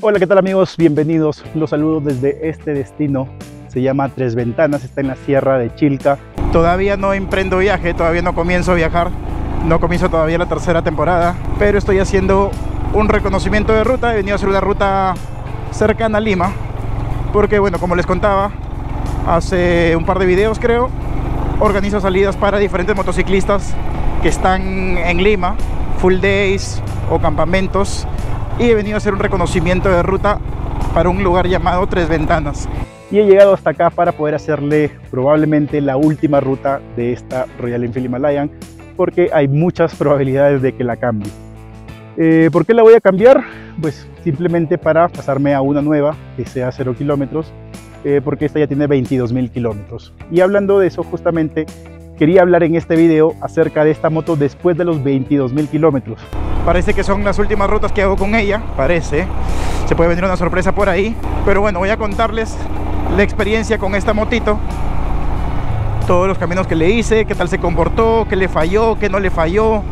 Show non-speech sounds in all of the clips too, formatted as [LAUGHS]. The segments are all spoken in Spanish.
Hola, ¿qué tal amigos? Bienvenidos. Los saludo desde este destino. Se llama Tres Ventanas, está en la sierra de Chilca. Todavía no emprendo viaje, todavía no comienzo a viajar. No comienzo todavía la tercera temporada, pero estoy haciendo un reconocimiento de ruta. He venido a hacer una ruta cercana a Lima, porque bueno, como les contaba hace un par de videos creo, organizo salidas para diferentes motociclistas que están en Lima, full days o campamentos y he venido a hacer un reconocimiento de ruta para un lugar llamado Tres Ventanas. Y he llegado hasta acá para poder hacerle probablemente la última ruta de esta Royal Enfield Himalayan porque hay muchas probabilidades de que la cambie. Eh, ¿Por qué la voy a cambiar? Pues simplemente para pasarme a una nueva que sea 0 kilómetros eh, porque esta ya tiene 22.000 kilómetros. Y hablando de eso justamente quería hablar en este video acerca de esta moto después de los 22.000 kilómetros. Parece que son las últimas rutas que hago con ella, parece. Se puede venir una sorpresa por ahí. Pero bueno, voy a contarles la experiencia con esta motito. Todos los caminos que le hice, qué tal se comportó, qué le falló, qué no le falló,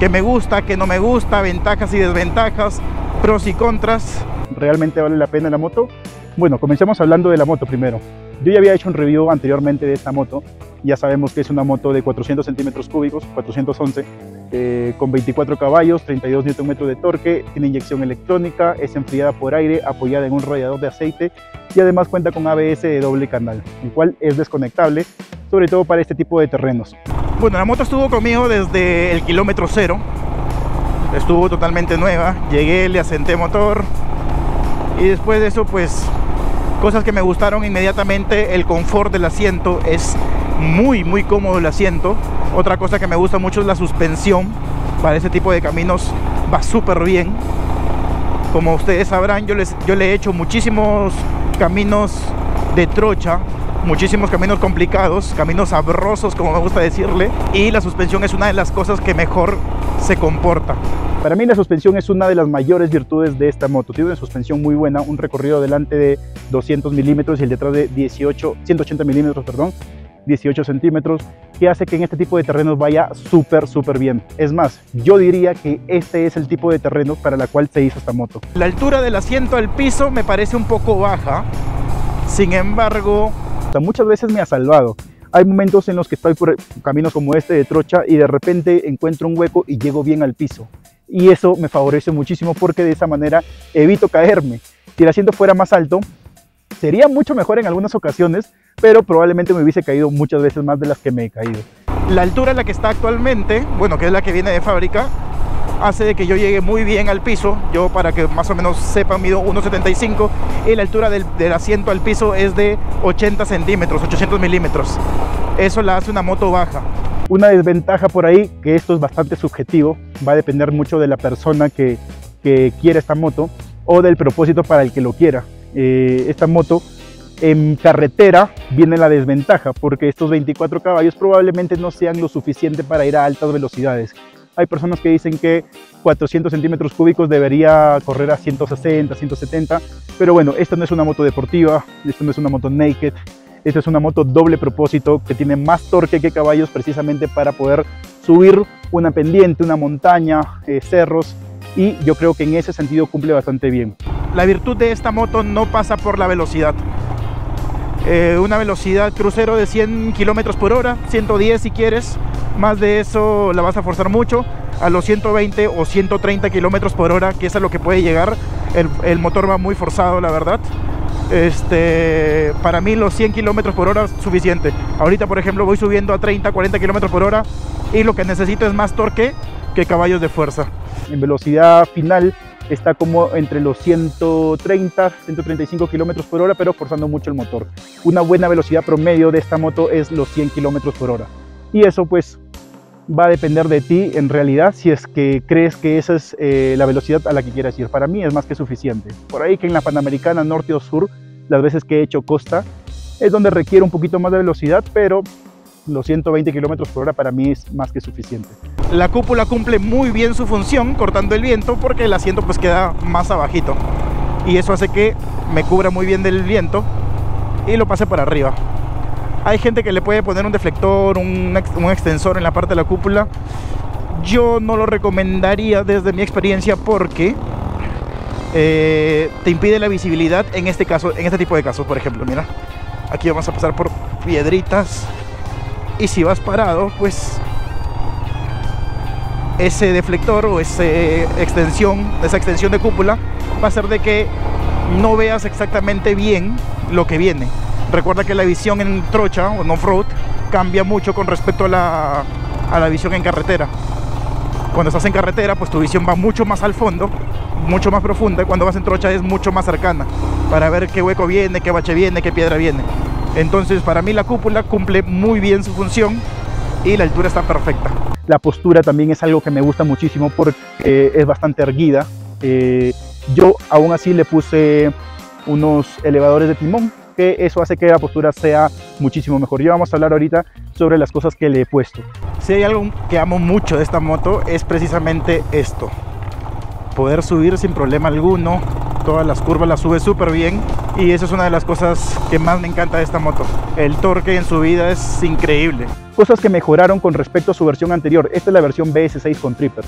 qué me gusta, qué no me gusta, ventajas y desventajas, pros y contras. ¿Realmente vale la pena la moto? Bueno, comencemos hablando de la moto primero. Yo ya había hecho un review anteriormente de esta moto. Ya sabemos que es una moto de 400 centímetros cúbicos, 411, eh, con 24 caballos, 32 Nm de torque, tiene inyección electrónica, es enfriada por aire, apoyada en un radiador de aceite y además cuenta con ABS de doble canal, el cual es desconectable, sobre todo para este tipo de terrenos. Bueno, la moto estuvo conmigo desde el kilómetro cero, estuvo totalmente nueva, llegué, le asenté motor y después de eso pues Cosas que me gustaron inmediatamente, el confort del asiento es muy muy cómodo el asiento. Otra cosa que me gusta mucho es la suspensión. Para ese tipo de caminos va súper bien. Como ustedes sabrán, yo, les, yo le he hecho muchísimos caminos de trocha, muchísimos caminos complicados, caminos sabrosos como me gusta decirle. Y la suspensión es una de las cosas que mejor se comporta. Para mí la suspensión es una de las mayores virtudes de esta moto. Tiene una suspensión muy buena, un recorrido delante de 200 milímetros y el detrás de 18, 180 milímetros, perdón, 18 centímetros, que hace que en este tipo de terrenos vaya súper, súper bien. Es más, yo diría que este es el tipo de terreno para la cual se hizo esta moto. La altura del asiento al piso me parece un poco baja, sin embargo... Muchas veces me ha salvado. Hay momentos en los que estoy por caminos como este de trocha y de repente encuentro un hueco y llego bien al piso y eso me favorece muchísimo porque de esa manera evito caerme. Si el asiento fuera más alto, sería mucho mejor en algunas ocasiones, pero probablemente me hubiese caído muchas veces más de las que me he caído. La altura en la que está actualmente, bueno, que es la que viene de fábrica, hace de que yo llegue muy bien al piso. Yo, para que más o menos sepan, mido 1,75 y la altura del, asiento al piso es de 80 centímetros, 800 milímetros. Eso la hace una moto baja. Una desventaja por ahí, que esto es bastante subjetivo, va a depender mucho de la persona que, que quiera esta moto o del propósito para el que lo quiera. Eh, esta moto en carretera viene la desventaja porque estos 24 caballos probablemente no sean lo suficiente para ir a altas velocidades. Hay personas que dicen que 400 centímetros cúbicos debería correr a 160, 170, pero bueno, esta no es una moto deportiva, esto no es una moto naked, esta es una moto doble propósito que tiene más torque que caballos precisamente para poder subir una pendiente, una montaña, eh, cerros y yo creo que en ese sentido cumple bastante bien. La virtud de esta moto no pasa por la velocidad. Eh, una velocidad crucero de 100 kilómetros por hora, 110 si quieres, más de eso la vas a forzar mucho, a los 120 o 130 kilómetros por hora, que es a lo que puede llegar. El, motor va muy forzado, la verdad este, para mí los 100 kilómetros por hora es suficiente. Ahorita, por ejemplo, voy subiendo a 30, 40 kilómetros por hora y lo que necesito es más torque que caballos de fuerza. En velocidad final está como entre los 130, 135 kilómetros por hora, pero forzando mucho el motor. Una buena velocidad promedio de esta moto es los 100 kilómetros por hora. Y eso pues va a depender de ti en realidad si es que crees que esa es eh, la velocidad a la que quieras ir. Para mí es más que suficiente. Por ahí que en la Panamericana Norte o Sur, las veces que he hecho costa, es donde requiere un poquito más de velocidad, pero los 120 kilómetros por hora para mí es más que suficiente. La cúpula cumple muy bien su función cortando el viento porque el asiento pues queda más abajito y eso hace que me cubra muy bien del viento y lo pase por arriba. Hay gente que le puede poner un deflector, un, extensor en la parte de la cúpula. Yo no lo recomendaría desde mi experiencia porque eh, te impide la visibilidad en este caso, en este tipo de casos, por ejemplo, mira, aquí vamos a pasar por piedritas y si vas parado, pues ese deflector o esa extensión, esa extensión de cúpula va a hacer de que no veas exactamente bien lo que viene. Recuerda que la visión en trocha o en off-road cambia mucho con respecto a la, a la visión en carretera. Cuando estás en carretera, pues tu visión va mucho más al fondo, mucho más profunda, y cuando vas en trocha es mucho más cercana, para ver qué hueco viene, qué bache viene, qué piedra viene. Entonces, para mí la cúpula cumple muy bien su función y la altura está perfecta. La postura también es algo que me gusta muchísimo porque es bastante erguida. Eh, yo aún así le puse unos elevadores de timón que eso hace que la postura sea muchísimo mejor. Ya vamos a hablar ahorita sobre las cosas que le he puesto. Si hay algo que amo mucho de esta moto es precisamente esto. Poder subir sin problema alguno, todas las curvas las sube súper bien y eso es una de las cosas que más me encanta de esta moto. El torque en su vida es increíble. Cosas que mejoraron con respecto a su versión anterior. Esta es la versión BS6 con Tripper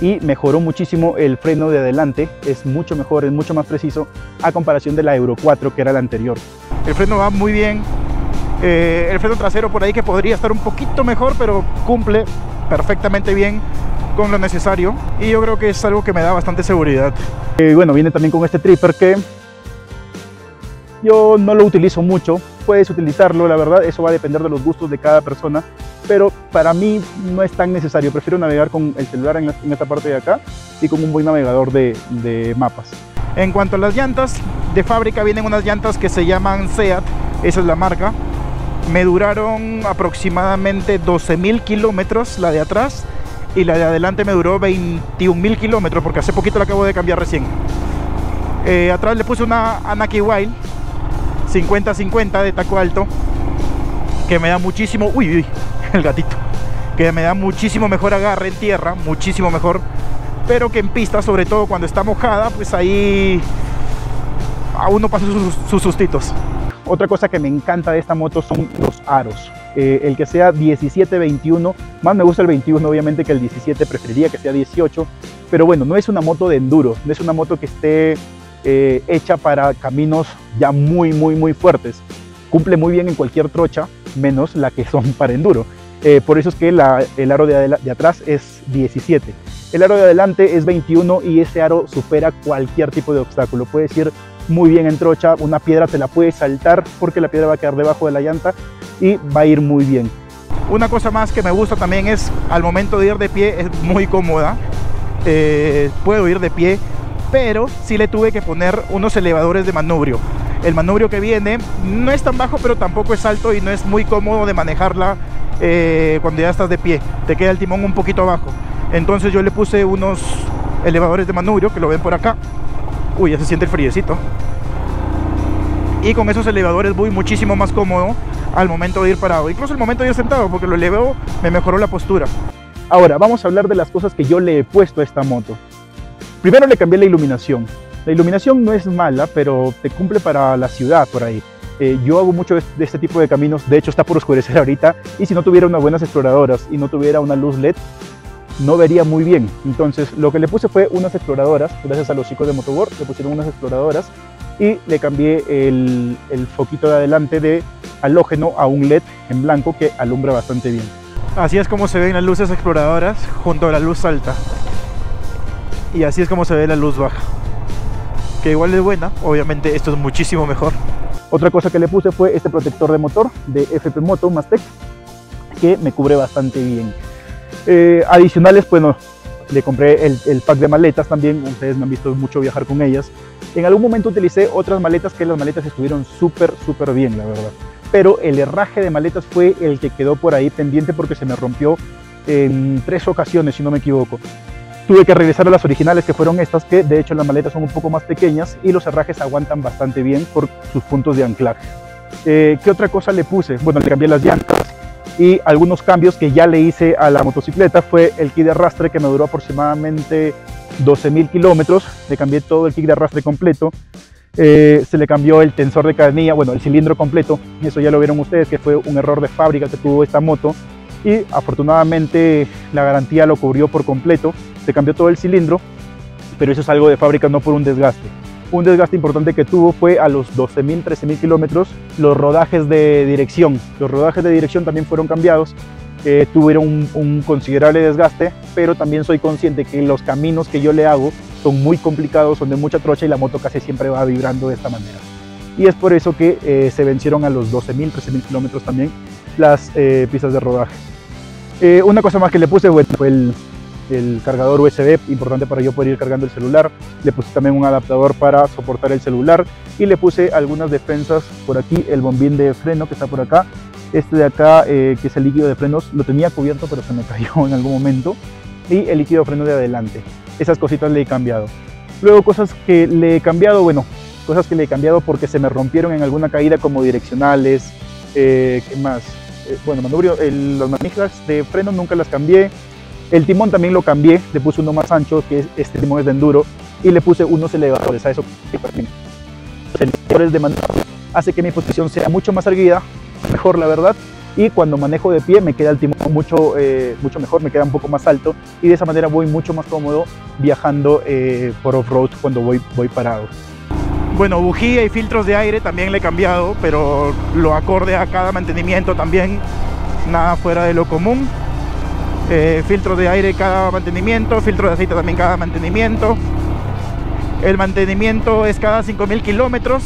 y mejoró muchísimo el freno de adelante, es mucho mejor, es mucho más preciso a comparación de la Euro 4 que era la anterior. El freno va muy bien, eh, el freno trasero por ahí que podría estar un poquito mejor, pero cumple perfectamente bien con lo necesario y yo creo que es algo que me da bastante seguridad. Eh, bueno, viene también con este tripper que yo no lo utilizo mucho, puedes utilizarlo, la verdad, eso va a depender de los gustos de cada persona, pero para mí no es tan necesario, prefiero navegar con el celular en, esta parte de acá y con un buen navegador de, de mapas. En cuanto a las llantas, de fábrica vienen unas llantas que se llaman SEAT, esa es la marca, me duraron aproximadamente 12.000 kilómetros la de atrás y la de adelante me duró 21.000 kilómetros porque hace poquito la acabo de cambiar recién. Eh, atrás le puse una Anaki Wild 50-50 de taco alto que me da muchísimo, uy, uy, [LAUGHS] el gatito, que me da muchísimo mejor agarre en tierra, muchísimo mejor, pero que en pista, sobre todo cuando está mojada, pues ahí a uno pasa sus, sustitos. Otra cosa que me encanta de esta moto son los aros. Eh, el que sea 17-21, más me gusta el 21 obviamente que el 17, preferiría que sea 18, pero bueno, no es una moto de enduro, no es una moto que esté eh, hecha para caminos ya muy, muy, muy fuertes. Cumple muy bien en cualquier trocha, menos la que son [LAUGHS] para enduro. Eh, por eso es que el aro de, de atrás es 17. El aro de adelante es 21 y ese aro supera cualquier tipo de obstáculo. Puedes ir muy bien en trocha, una piedra te la puedes saltar porque la piedra va a quedar debajo de la llanta y va a ir muy bien. Una cosa más que me gusta también es al momento de ir de pie es muy cómoda. Eh, puedo ir de pie pero sí le tuve que poner unos elevadores de manubrio. El manubrio que viene no es tan bajo, pero tampoco es alto y no es muy cómodo de manejarla eh, cuando ya estás de pie. Te queda el timón un poquito abajo. Entonces yo le puse unos elevadores de manubrio, que lo ven por acá. Uy, ya se siente el friecito. Y con esos elevadores voy muchísimo más cómodo al momento de ir parado. Incluso el momento de ir sentado, porque lo elevó, me mejoró la postura. Ahora, vamos a hablar de las cosas que yo le he puesto a esta moto. Primero le cambié la iluminación. La iluminación no es mala, pero te cumple para la ciudad por ahí. Eh, yo hago mucho de este tipo de caminos, de hecho está por oscurecer [LAUGHS] ahorita, y si no tuviera unas buenas exploradoras y no tuviera una luz LED, no vería muy bien. Entonces lo que le puse fue unas exploradoras, gracias a los chicos de Motoboard, le pusieron unas exploradoras y le cambié el, el foquito de adelante de halógeno a un LED en blanco que alumbra bastante bien. Así es como se ven las luces exploradoras junto a la luz alta. Y así es como se ve la luz baja. Que igual es buena obviamente esto es muchísimo mejor. Otra cosa que le puse fue este protector de motor de FP Moto Mastec que me cubre bastante bien. Eh, adicionales bueno le compré el, el, pack de maletas también. Ustedes me han visto mucho viajar con ellas en algún momento utilicé otras maletas que las maletas estuvieron súper súper bien la verdad pero el herraje de maletas fue el que quedó por ahí pendiente porque se me rompió en tres ocasiones si no me equivoco Tuve que regresar a las originales que fueron estas, que de hecho las maletas son un poco más pequeñas y los herrajes aguantan bastante bien por sus puntos de anclaje. Eh, ¿Qué otra cosa le puse? Bueno, le cambié las llantas y algunos cambios que ya le hice a la motocicleta fue el kit de arrastre que me duró aproximadamente 12.000 kilómetros. Le cambié todo el kit de arrastre completo. Eh, se le cambió el tensor de cadenilla, bueno, el cilindro completo. Eso ya lo vieron ustedes que fue un error de fábrica que tuvo esta moto y afortunadamente la garantía lo cubrió por completo se cambió todo el cilindro pero eso es algo de fábrica, no por un desgaste. Un desgaste importante que tuvo fue a los 12.000, 13.000 kilómetros los rodajes de dirección. Los rodajes de dirección también fueron cambiados, eh, tuvieron un, considerable desgaste, pero también soy consciente que los caminos que yo le hago son muy complicados, son de mucha trocha y la moto casi siempre va vibrando de esta manera. Y es por eso que eh, se vencieron a los 12.000, 13.000 kilómetros también las eh, pistas de rodaje. Una cosa más que le puse fue el, el, cargador USB, importante para yo poder ir cargando el celular. Le puse también un adaptador para soportar el celular y le puse algunas defensas por aquí, el bombín de freno que está por acá. Este de acá, eh, que es el líquido de frenos, lo tenía cubierto pero se me [LAUGHS] cayó en algún momento. Y el líquido de freno de adelante. Esas cositas le he cambiado. Luego cosas que le he cambiado, bueno, cosas que le he cambiado porque se me rompieron en alguna caída como direccionales, eh, ¿qué más? Eh, bueno, manubrio, el, las manijas de freno nunca las cambié, el timón también lo cambié, le puse uno más ancho, que es, este timón es de enduro, y le puse unos elevadores a eso. Los elevadores de hace que mi posición sea mucho más erguida, mejor la verdad, y cuando manejo de pie me queda el timón mucho, eh, mucho mejor, me queda un poco más alto y de esa manera voy mucho más cómodo viajando eh, por off-road cuando voy, voy parado. Bueno, bujía y filtros de aire también le he cambiado, pero lo acorde a cada mantenimiento también, nada fuera de lo común. Eh, filtros de aire cada mantenimiento, filtro de aceite también cada mantenimiento. El mantenimiento es cada 5000 kilómetros.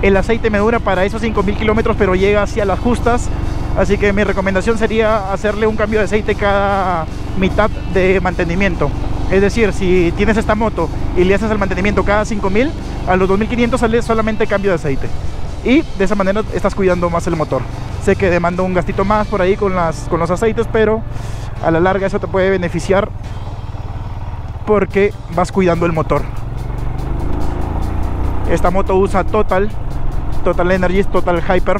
El aceite me dura para esos 5000 kilómetros, pero llega hacia las justas. Así que mi recomendación sería hacerle un cambio de aceite cada mitad de mantenimiento. Es decir, si tienes esta moto y le haces el mantenimiento cada 5000, a los 2500 sale solamente cambio de aceite. Y de esa manera estás cuidando más el motor. Que demanda un gastito más por ahí con, las, con los aceites, pero a la larga eso te puede beneficiar porque vas cuidando el motor. Esta moto usa Total, Total Energies, Total Hyper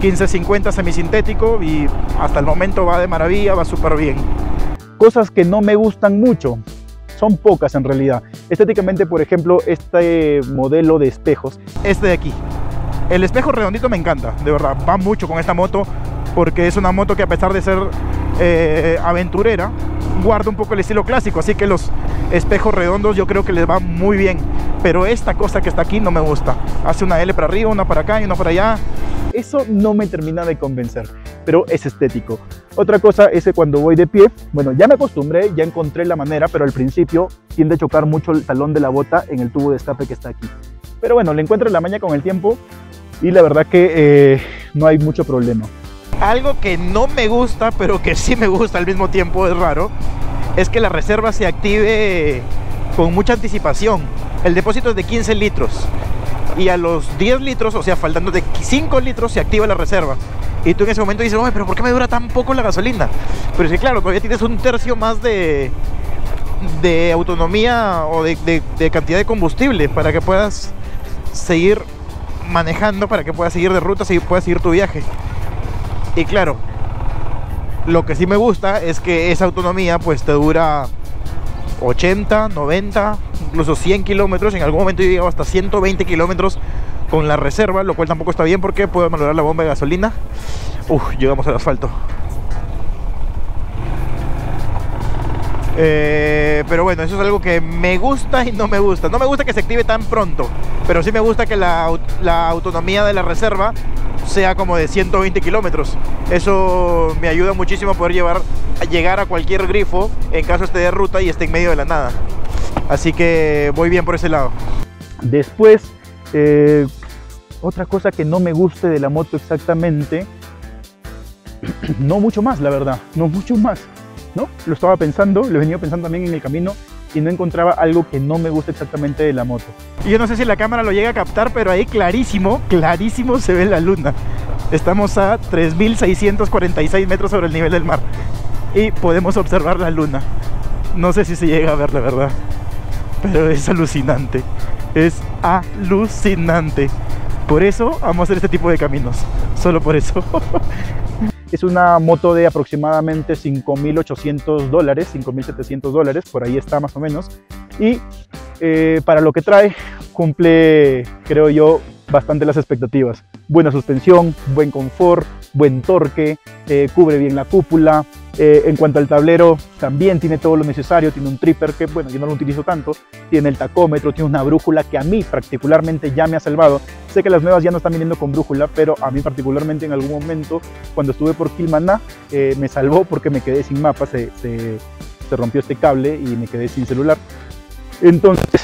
1550 semisintético y hasta el momento va de maravilla, va súper bien. Cosas que no me gustan mucho, son pocas en realidad. Estéticamente, por ejemplo, este modelo de espejos, este de aquí. El espejo redondito me encanta, de verdad, va mucho con esta moto porque es una moto que a pesar de ser eh, aventurera, guarda un poco el estilo clásico, así que los espejos redondos yo creo que les va muy bien. Pero esta cosa que está aquí no me gusta. Hace una L para arriba, una para acá y una para allá. Eso no me termina de convencer, pero es estético. Otra cosa es que cuando voy de pie, bueno, ya me acostumbré, ya encontré la manera, pero al principio tiende a chocar mucho el talón de la bota en el tubo de escape que está aquí. Pero bueno, le encuentro la maña con el tiempo y la verdad que eh, no hay mucho problema. Algo que no me gusta, pero que sí me gusta al mismo tiempo, es raro, es que la reserva se active con mucha anticipación. El depósito es de 15 litros y a los 10 litros, o sea, faltando de 5 litros, se activa la reserva. Y tú en ese momento dices, oye, pero ¿por qué me dura tan poco la gasolina? Pero que claro, todavía tienes un tercio más de, de autonomía o de, de cantidad de combustible para que puedas seguir manejando, para que puedas seguir de ruta, y puedas seguir tu viaje. Y claro, lo que sí me gusta es que esa autonomía pues te dura 80, 90, incluso 100 kilómetros. En algún momento yo he llegado hasta 120 kilómetros con la reserva, lo cual tampoco está bien porque puedo malograr la bomba de gasolina. Uf, llegamos al asfalto. Eh, pero bueno, eso es algo que me gusta y no me gusta. No me gusta que se active tan pronto, pero sí me gusta que la, autonomía de la reserva sea como de 120 kilómetros. Eso me ayuda muchísimo a poder llevar, llegar a cualquier grifo en caso esté de ruta y esté en medio de la nada. Así que voy bien por ese lado. Después, eh, otra cosa que no me guste de la moto exactamente, [CLEARS THROAT] no mucho más, la verdad, no mucho más. ¿No? Lo estaba pensando, lo venido pensando también en el camino y no encontraba algo que no me guste exactamente de la moto. Y yo no sé si la cámara lo llega a captar, pero ahí clarísimo, clarísimo se ve la luna. Estamos a 3.646 metros sobre el nivel del mar y podemos observar la luna. No sé si se llega a ver, la verdad, pero es alucinante. Es alucinante. Por eso vamos a hacer este tipo de caminos. Solo por eso. [LAUGHS] Es una moto de aproximadamente 5.800 dólares, 5.700 dólares, por ahí está más o menos. Y eh, para lo que trae, cumple, creo yo, bastante las expectativas. Buena suspensión, buen confort, buen torque, eh, cubre bien la cúpula. Eh, en cuanto al tablero, también tiene todo lo necesario, tiene un tripper que, bueno, yo no lo utilizo tanto, tiene el tacómetro, tiene una brújula que a mí particularmente ya me ha salvado. Sé que las nuevas ya no están viniendo con brújula, pero a mí particularmente en algún momento, cuando estuve por Kilmaná, eh, me salvó porque me quedé sin mapa, se, se, rompió este cable y me quedé sin celular. Entonces,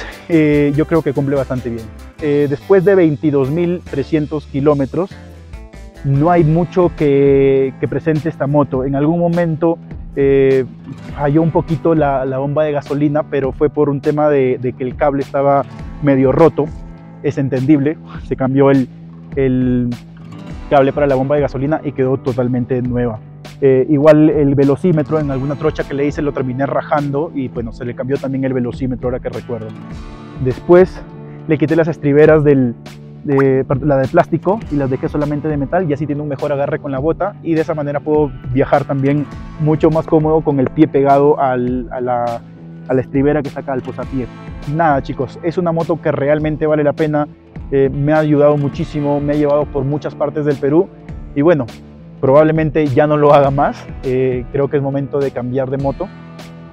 yo creo que cumple bastante bien. Eh, después de 22.300 kilómetros, no hay mucho que, que, presente esta moto. En algún momento eh, falló un poquito la, bomba de gasolina, pero fue por un tema de, que el cable estaba medio roto. Es entendible, se cambió el, el cable para la bomba de gasolina y quedó totalmente nueva. Eh, igual el velocímetro en alguna trocha que le hice lo terminé rajando y bueno, se le cambió también el velocímetro ahora que recuerdo. Después le quité las estriberas del, de, la de plástico y las dejé solamente de metal y así tiene un mejor agarre con la bota y de esa manera puedo viajar también mucho más cómodo con el pie pegado al, a, la, a, la, estribera que saca al posapié. Nada chicos, es una moto que realmente vale la pena, eh, me ha ayudado muchísimo, me ha llevado por muchas partes del Perú y bueno, probablemente ya no lo haga más, eh, creo que es momento de cambiar de moto,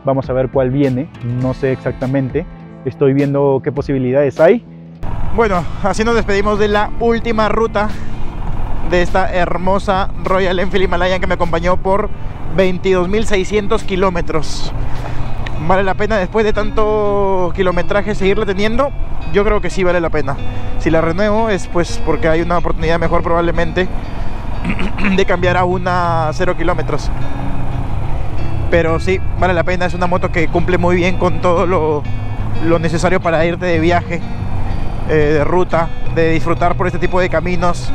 vamos a ver cuál viene, no sé exactamente, estoy viendo qué posibilidades hay. Bueno, así nos despedimos de la última ruta de esta hermosa Royal Enfield Himalayan que me acompañó por 22.600 kilómetros. ¿Vale la pena después de tanto kilometraje seguirla teniendo? Yo creo que sí vale la pena. Si la renuevo es pues porque hay una oportunidad mejor probablemente [CLEARS THROAT] de cambiar a una 0 kilómetros. Pero sí, vale la pena. Es una moto que cumple muy bien con todo lo, lo necesario para irte de viaje, eh, de ruta, de disfrutar por este tipo de caminos,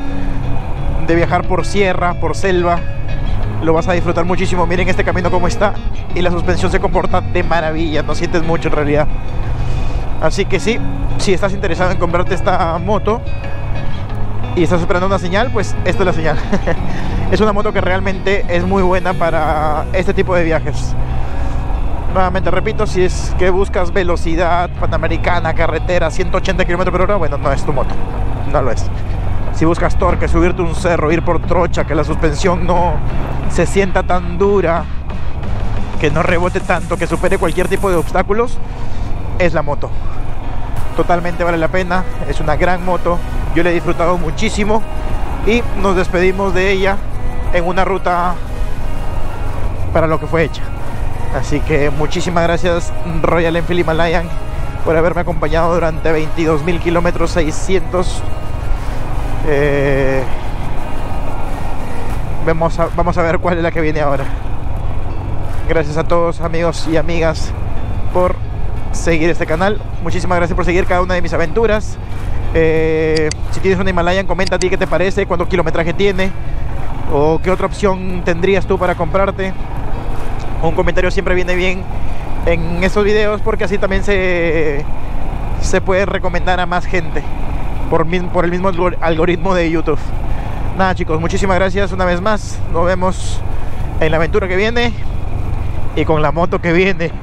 de viajar por sierra, por selva. Lo vas a disfrutar muchísimo. Miren este camino como está. Y la suspensión se comporta de maravilla. No sientes mucho en realidad. Así que sí, si estás interesado en comprarte esta moto y estás esperando una señal, pues esta es la señal. [LAUGHS] es una moto que realmente es muy buena para este tipo de viajes. Nuevamente repito, si es que buscas velocidad panamericana, carretera, 180 km por hora, bueno, no es tu moto, no lo es. Si buscas torque, subirte un cerro, ir por trocha, que la suspensión no se sienta tan dura, que no rebote tanto, que supere cualquier tipo de obstáculos, es la moto. Totalmente vale la pena, es una gran moto, yo la he disfrutado muchísimo y nos despedimos de ella en una ruta para lo que fue hecha. Así que muchísimas gracias Royal Enfield Himalayan por haberme acompañado durante 22.000 kilómetros 600. Eh, vamos, a, ver cuál es la que viene ahora. Gracias a todos amigos y amigas por seguir este canal. Muchísimas gracias por seguir cada una de mis aventuras. Eh, si tienes una Himalayan, comenta a ti qué te parece, cuánto kilometraje tiene o qué otra opción tendrías tú para comprarte. Un comentario siempre viene bien en estos videos porque así también se, se puede recomendar a más gente por, por el mismo algoritmo de YouTube. Nada chicos, muchísimas gracias una vez más. Nos vemos en la aventura que viene y con la moto que viene. [LAUGHS]